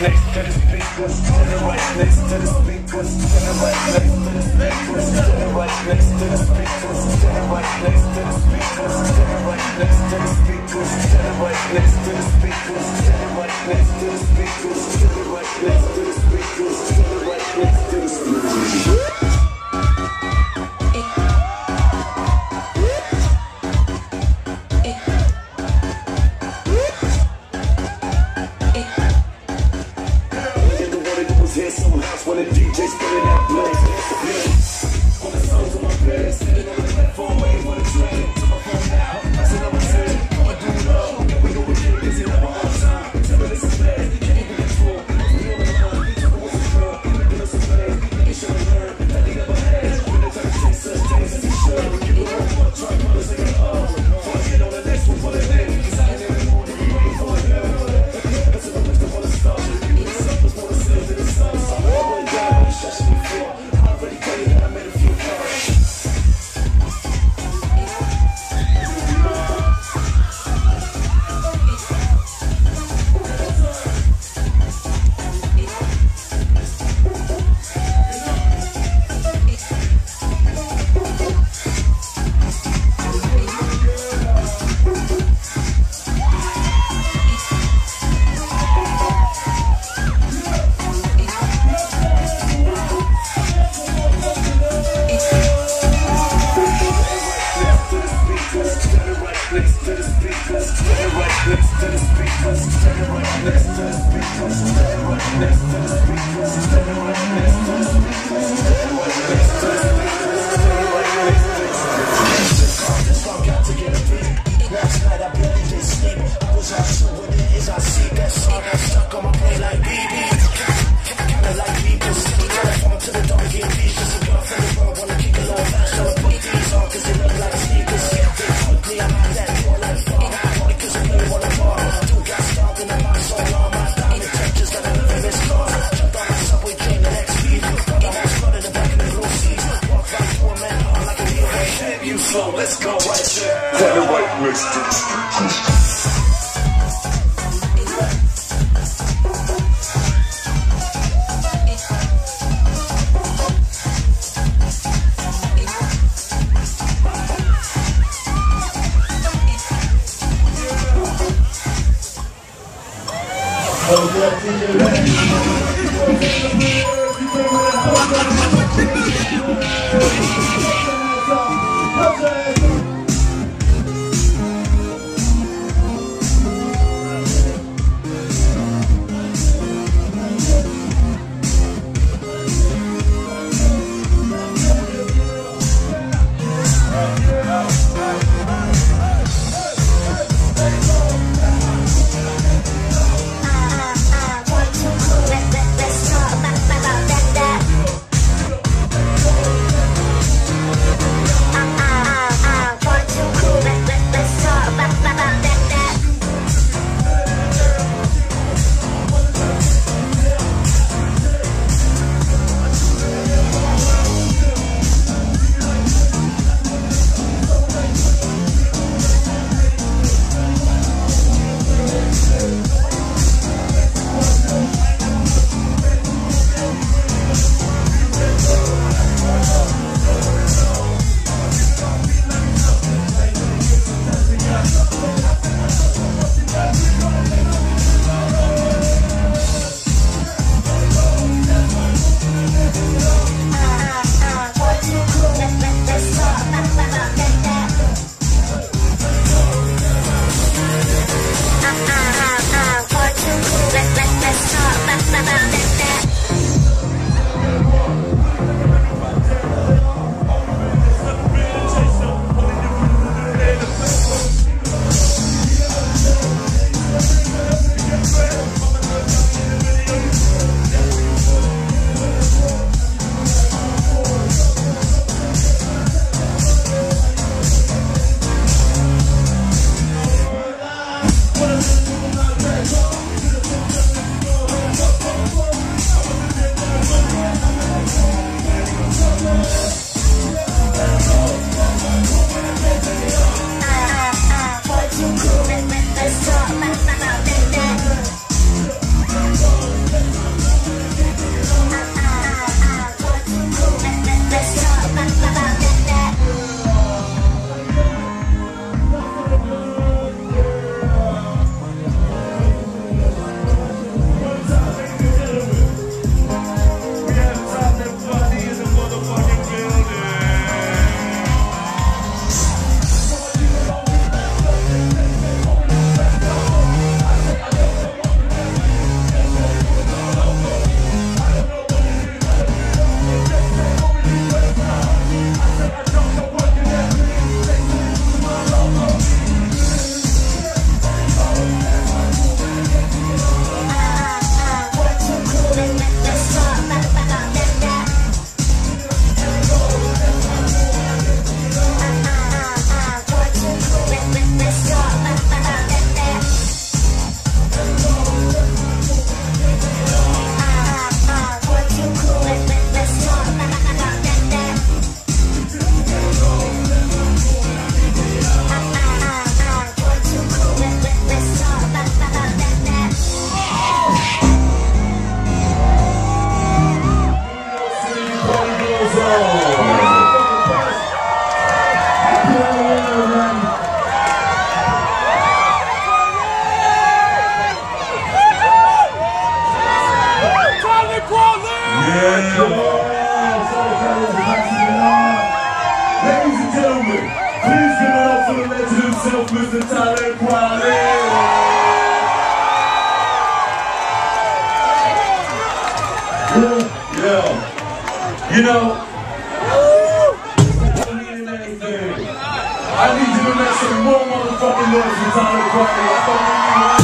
next to the speakers, to the right next to the speakers, to the right next to the speakers, to the right next to the speakers, to the right next to the speakers, to the right next to the speakers, to the right next to the speakers, to the right next to the speakers, to the right next to the speakers. too slow, let's go right there. Find the right next to. Oh, yeah, yeah, yeah. Yeah. You know, I need you to make some more motherfucking noise for Tyler Quality.